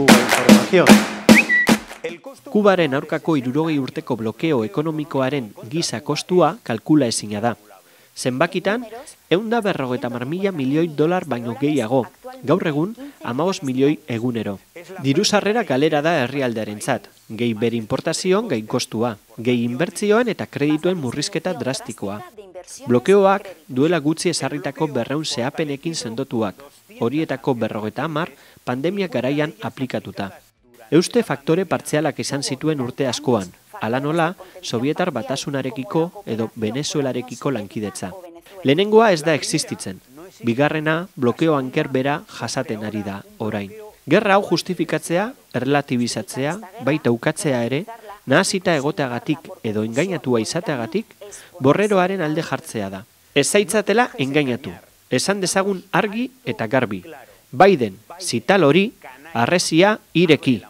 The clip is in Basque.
Cuba información. Kubaren aurkako irurogei urteko blokeo ekonomikoaren giza kostua kalkula ezina da. Zenbakitan, eunda berrogeta marmila milioi dolar baino gehiago, gaur egun, amagos milioi egunero. Diru sarrera galera da herrialdearen zat, gehi ber importazioan gehi kostua, gehi inbertzioan eta kredituen murrizketa drastikoa. Blokeoak duela gutxi esarritako berreun zehapenekin sendotuak, horietako berrogeta amar pandemia garaian aplikatuta. Euste faktore partzialak izan zituen urte askoan, ala nola, Sovietar batasunarekiko edo Venezuelarekiko lankidetza. Lehenengoa ez da existitzen, bigarrena blokeo anker bera jasaten ari da orain. Gerra hau justifikatzea, relatibizatzea, baita ukatzea ere, nahazita egoteagatik edo engainatua izateagatik, borreroaren alde jartzea da. Ez zaitzatela engainatu, esan dezagun argi eta garbi. Baiden, zital hori, arrezia ireki.